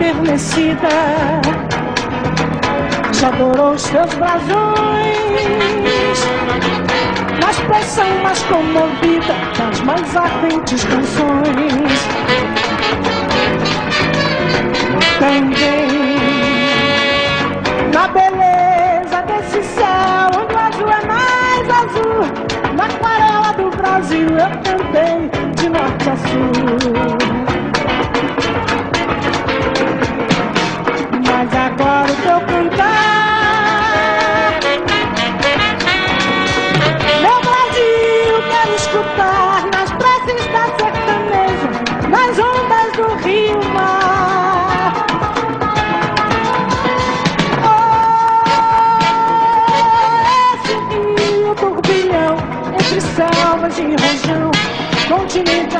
estremecida. Já adorou os teus brasões, na expressão mais comovida das mais ardentes canções. Também na beleza desse céu, onde o azul é mais azul, na aquarela do Brasil eu cantei de norte Mas agora o teu cantar, meu Brasil, quero escutar nas preces da sertaneja, nas ondas do rio mar. Oh, esse rio turbilhão, entre selvas e rojão, continua